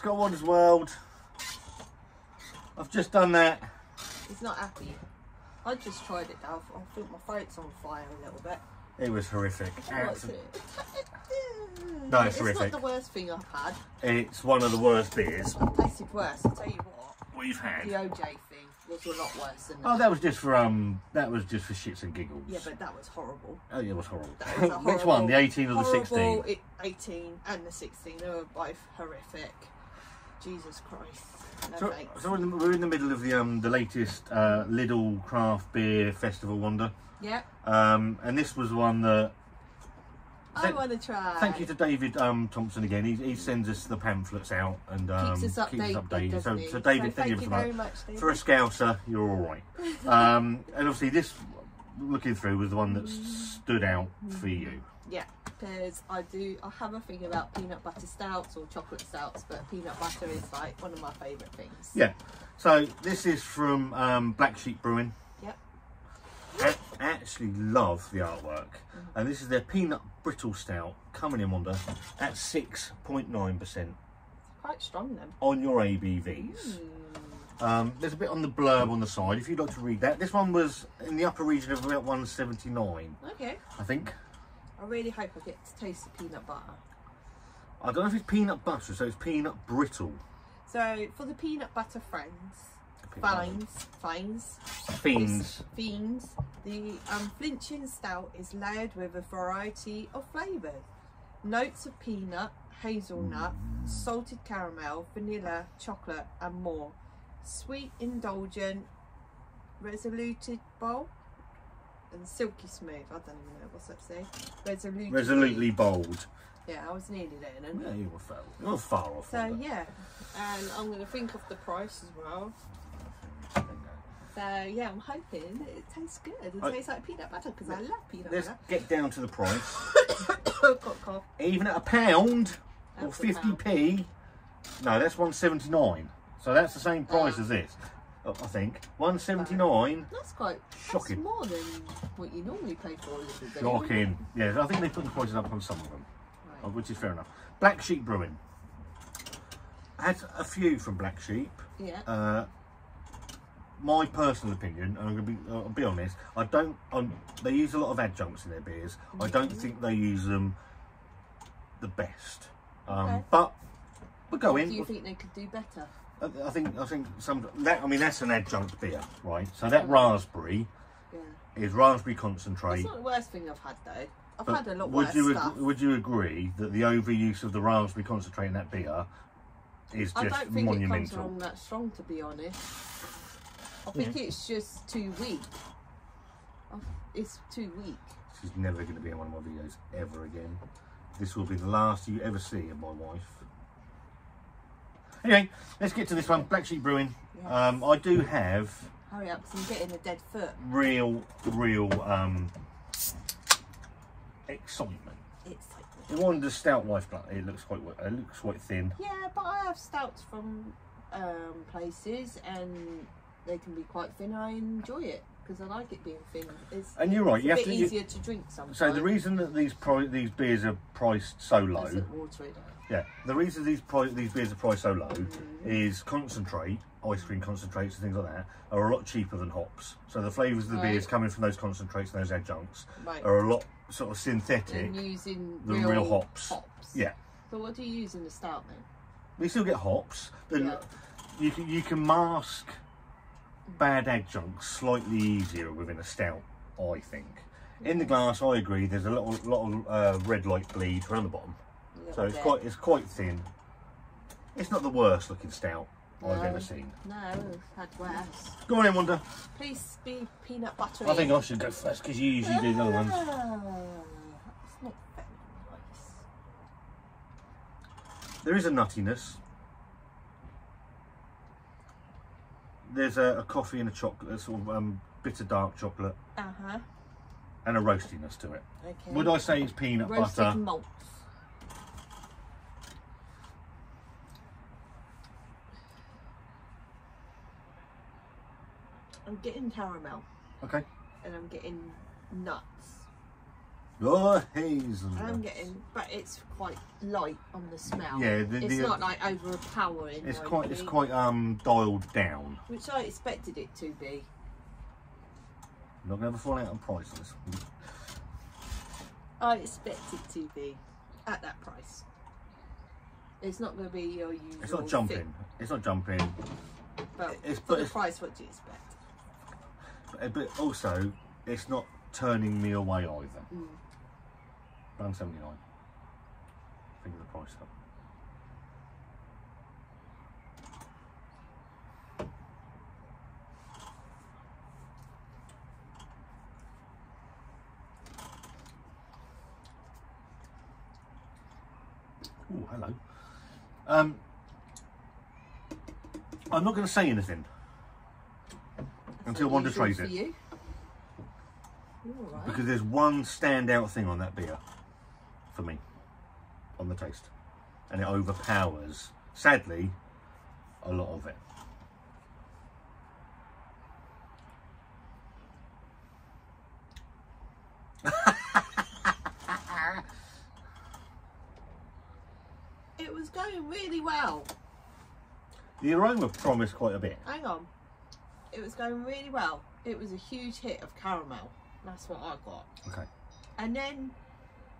to Scott Wanda's World. I've just done that. He's not happy. I just tried it. I think my throat's on fire a little bit. It was horrific. What's Absol- it? No, it's it's horrific. not the worst thing I've had. It's one of the worst beers I've tasted worse. I'll tell you what. we've had. The. OJ thing was a lot worse than Oh, that. was just for um, that was just for shits and giggles. Yeah, but that was horrible. Oh, yeah, it was horrible. Was a Which one, the 18 or the 16? 18 and the 16. They were both horrific. Jesus Christ. No So, so we're in the- we're in the middle of the um, the latest uh, Lidl Craft Beer Festival Wanda, yeah, um, and this was one that. I want to try. Thank you to David um, Thompson again. He, he sends us the pamphlets out and um, Keeps us updated. updated. So, so David, thank, thank you you very much, David. For a scouser, you're all right. um, and obviously, this looking through was the one that stood out for you. Yeah, because I do. I have a thing about peanut butter stouts or chocolate stouts, but peanut butter is like one of my favourite things. Yeah. So this is from um, Black Sheep Brewing. Yep. I actually love the artwork, Mm-hmm. and this is their peanut brittle stout coming in Wanda at six point nine percent Quite strong then. on your ABVs. Um, there's a bit on the blurb on the side if you'd like to read that. This one was in the upper region of about 179, Okay. I think. I really hope I get to taste the peanut butter. I don't know if it's peanut butter, so it's peanut brittle. So for the peanut butter friends, finds, finds, Fiends. fiends, the um, unflinching stout is layered with a variety of flavours. Notes of peanut, hazelnut, salted caramel, vanilla, chocolate, and more. Sweet, indulgent, resoluted bowl, and silky smooth. I don't even know what's that say. Resolutely. Resolutely bold. Yeah, I was nearly there then. Yeah, you were far, you were far off. So yeah, and I'm going to think of the price as well. So yeah, I'm hoping it tastes good. It I- tastes like peanut butter because I love peanut butter. Let's butter. get down to the price. Even at a pound or That's a pound. 50p. No, that's 179. So that's the same price Ah. as this. I think 179. That's quite Shocking. That's more than what you normally pay for a little bit. Shocking. Yeah, I think they put the prices up on some of them, uh, Right. which is fair enough. Black Sheep Brewing. I had a few from Black Sheep. Yeah. Uh, my personal opinion, and I'm gonna be, I'll be honest, I don't. Um, they use a lot of adjuncts in their beers. I don't think they use them the best. Um, Okay. But we're going. do you think they could do better? I think I think some that I mean that's an adjunct beer, right? So that raspberry Yeah. is raspberry concentrate. It's not the worst thing I've had though. I've but had a lot would worse you stuff. would you agree that the overuse of the raspberry concentrate in that beer is I just don't think it comes monumental? along that strong to be honest. I think it's just too weak. Oh, it's too weak. She's never going to be in one of my videos ever again. This will be the last you ever see of my wife. Anyway, let's get to this one. Black Sheep Brewing. Yes. Um, I do have Hurry up, because I'm getting a dead foot. real, real um, excitement. It's like It wanted a stout life, but it looks quite it looks quite thin. Yeah, but I have stouts from um, places and they can be quite thin. I enjoy it because I like it being thin. It's, And you're right, it's you have to- you- easier to drink sometimes. So the reason that these pri- these beers are priced so low, Does it water it? yeah, the reason these these beers are priced so low is concentrate, ice cream concentrates and things like that are a lot cheaper than hops. So the flavours of the beers coming from those concentrates and those adjuncts Right. are a lot sort of synthetic. The real, real hops. hops. Yeah, So what do you use in the stout then? we still get hops, but Yeah. you can you can mask bad adjuncts slightly easier within a stout, I think. In the glass, I agree. There's a little, lot of uh, red light bleed around the bottom, so it's bit. quite it's quite thin. It's not the worst looking stout I've ever seen. No, I've had worse. Go on in, Wanda. Please be peanut butter. I think I should go first because you usually do the other ones. It's not very nice. There is a nuttiness. There's a, a coffee and a chocolate, a sort of um, bitter dark chocolate, Uh huh. and a roastiness to it. Okay. Would I say it's peanut Roasted butter? malts. I'm getting caramel Okay. and I'm getting nuts. Oh, hazelnut. I'm getting, but it's quite light on the smell. Yeah, the- it's the- not like overpowering. It's quite, it's quite um dialed down. Which I expected it to be. Not gonna falling out on prices. I expect it to be at that price. It's not going to be your usual. It's not jumping. It's not jumping. But it's- for but the it's- price, what do you expect? But, but also, it's not turning me away either. Mm. Pound seventy nine. Think of the price though. Oh, hello. Um, I'm not going to say anything until Unusual tries it. you. You're all right. Because there's one standout thing on that beer for me on the taste. And it overpowers, sadly, a lot of it. It was going really well. The aroma promised quite a bit. Hang on. It was going really well. It was a huge hit of caramel. That's what I got. Okay. And then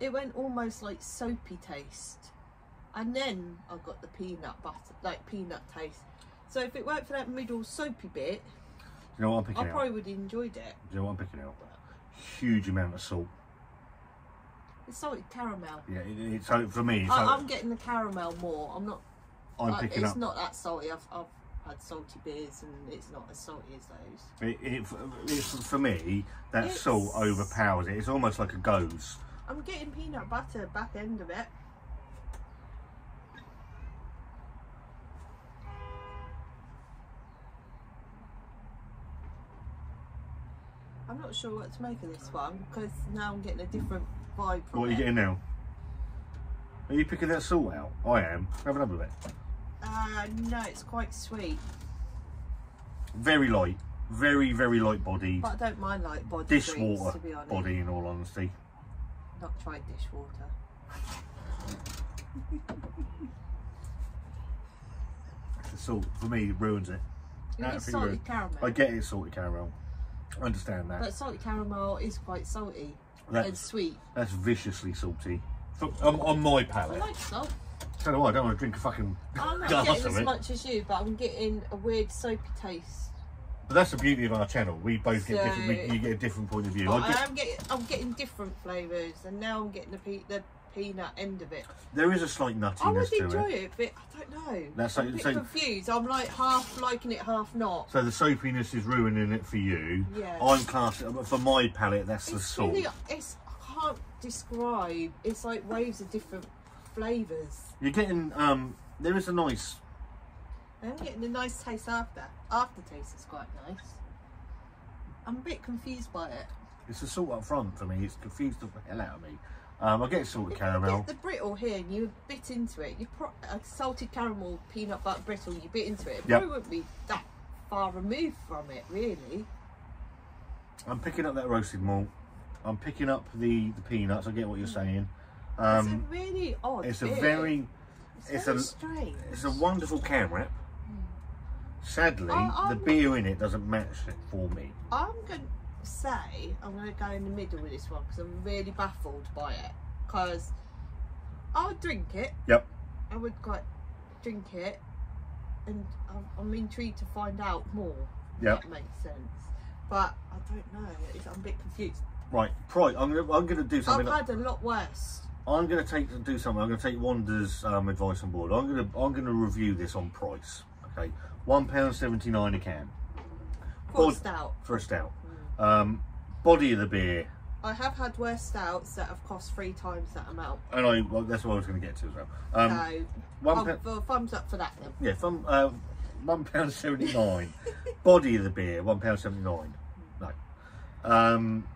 it went almost like soapy taste. And then I got the peanut butter, like peanut taste. So if it weren't for that middle soapy bit, you know what I'm picking I out? probably would have enjoyed it. Do you know what I'm picking out? Huge amount of salt. It's salted caramel. Yeah, it, it's so for me. It's I, I'm getting the caramel more. I'm not. I'm uh, picking it's up. It's not that salty. I've, I've had salty beers and it's not as salty as those. It, it, it's for me that It's- salt overpowers it. It's almost like a goes. I'm getting peanut butter back end of it. I'm not sure what to make of this one because now I'm getting a different vibe from What are you it. getting now? Are you picking that salt out? I am. Have another bit. Uh, no, it's quite sweet, Very light. Very, very light body. but I don't mind like body drinks, Dishwater to be honest. body, in all honesty. Not tried dishwater. The salt, for me, ruins it. It's salted ruins- caramel. I get it's salted caramel. I understand that. But salted caramel is quite salty and sweet. that's viciously salty. For, on, um, on my I palate. like salt. So do I. I don't want to drink a fucking I'm not getting as it. much as you, but I'm getting a weird soapy taste. That's the beauty of our channel. We both get So- different. We, you get a different point of view. But I I get, am getting, I'm getting different flavours, and now I'm getting the pe- the peanut end of it. there is a slight nuttiness I would enjoy it. it, but I don't know. That's I'm so- a bit so- confused. I'm like half liking it, half not. So the soapiness is ruining it for you. Yeah. I'm classing for my palate. That's the It's salt. really, it's I can't describe. It's like waves of different flavours. You're getting um. There is a nice. I'm getting a nice taste after. Aftertaste is quite nice. I'm a bit confused by it. It's a salt up front for me. It's confused the hell out of me. Um, I get salted If caramel. you get the brittle here and you bit into it, you pro- a salted caramel peanut butter brittle, you bit into it, it Yep. probably wouldn't be that far removed from it, really. I'm picking up that roasted malt. I'm picking up the the peanuts. I get what you're saying. it's Um, a really odd. it's a very it's, it's a- strange. it's a wonderful can wrap. Sadly, I- the beer in it doesn't match it for me. I'm going to say I'm going to go in the middle with this one because I'm really baffled by it. Because I would drink it. Yep. I would quite drink it, and I'm, I'm intrigued to find out more. if Yep. That makes sense. But I don't know. It's, I'm a bit confused. Right, price. I'm gonna I'm gonna do something. I've had a lot worse. I'm gonna take do something. I'm gonna take Wanda's um, advice on board. I'm gonna I'm gonna review this on price. Okay, one pound seventy nine a can For a Bod- stout. for a stout. Um, body of the beer, I have had worse stouts that have cost three times that amount. and I well, that's what I was gonna get to as well. Um, so, one well, thumbs up for that then. yeah, from uh, one pound seventy nine. body of the beer, one pound seventy nine. No. Um,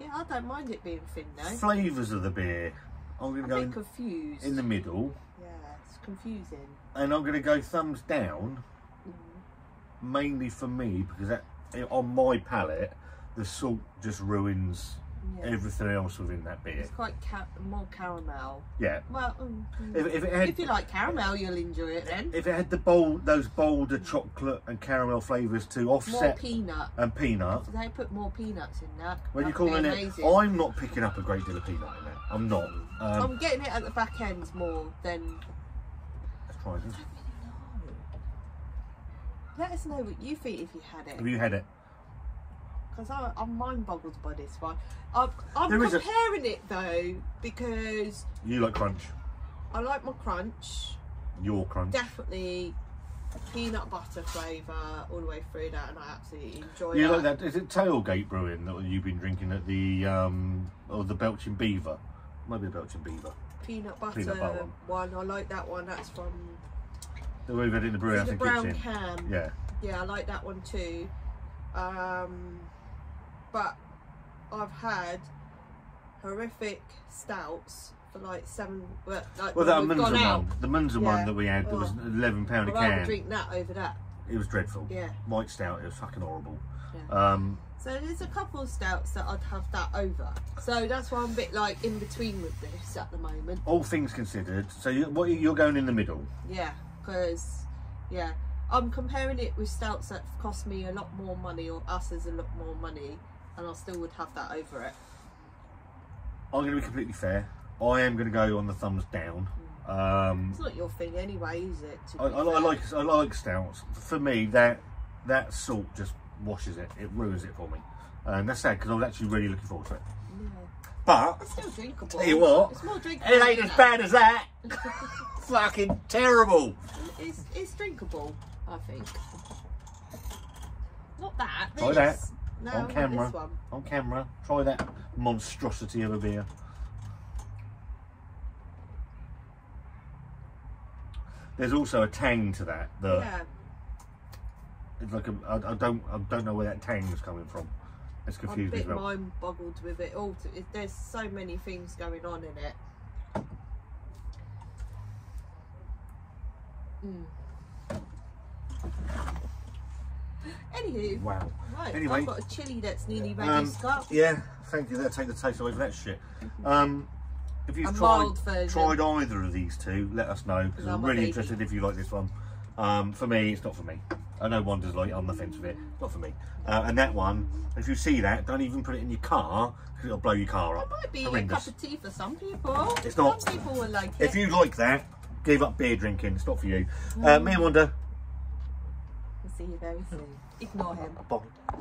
Yeah, I don't mind it being thin though. flavors of the beer. I'm gonna a go confused. in the middle, Yeah, it's confusing. And I'm gonna go thumbs down. Mm. mainly for me because that on my palate the salt just ruins Yeah. everything else within that beer. It's quite ca- more caramel. Yeah. Well, mm, mm. If, if it had if you like caramel, you'll enjoy it then. if it had the bold those bolder chocolate and caramel flavours to More offset peanut. and peanut. They put more peanuts in that. When you That'd calling it. I'm not picking up a great deal of peanut in that. I'm not. Um, I'm getting it at the back end more than. Let's try this. Let us know what you think if you had it. Have it, you had it? because I'm mind boggled by this one. I'm, I'm There is a- comparing it though because You like crunch. I like my crunch. Your crunch. Definitely peanut butter flavour all the way through that, and I absolutely enjoy You that. like that? Is it Tailgate Brewing that you've been drinking at the um or the Belching Beaver? Maybe the Belching Beaver. Peanut butter, Peanut butter one. I like that one. That's from The one we've had it in the brew is house it and the brown kitchen. can. Yeah. Yeah, I like that one too. Um, but I've had horrific stouts for like seven. Well, like Well, that Munzer one, the Munzer Yeah. one that we had, that was Oh. eleven pound a I'd rather can. drink that over that. It was dreadful. Yeah. White stout, it was fucking horrible. Yeah. Um, So there's a couple of stouts that I'd have that over. So that's why I'm a bit like in between with this at the moment. all things considered, so you, what you're going in the middle. Yeah, because yeah, I'm comparing it with stouts that cost me a lot more money or us as a lot more money, and I still would have that over it. I'm going to be completely fair. I am going to go on the thumbs down. Um, It's not your thing anyway, is it? I, I, I like I like stouts. For me, that that salt just washes it. It ruins it for me, and that's sad because I was actually really looking forward to it. Yeah. But It's still drinkable. Tell you what, it's more drinkable. it ain't as bad as that. Fucking terrible. It's, it's drinkable, I think. Not that. Try this. No, On camera. On camera, try that monstrosity of a beer. There's also a tang to that. The Yeah. it's like a, I, I don't I don't know where that tang is coming from. It's confusing. I'm a confused me as bit well. mind boggled with it all. To, it, there's so many things going on in it. Mm. Anywho, Wow. right, Anyway. I've got a chili that's nearly ready, Um, Scott. Yeah, thank you. That'll take the taste away from that shit. Um, if you've tried, tried either of these two, let us know because I'm really baby. interested if you like this one. Um, for me, it's not for me. I know Wanda's like on the fence with it. Not for me. Uh, and that one, if you see that, don't even put it in your car because it'll blow your car up. It might be Horrendous. a cup of tea for some people. It's not. Some people will like it. If you like that, give up beer drinking. It's not for you. Uh, me and Wanda. We'll see you very soon. Ignore him. Bye.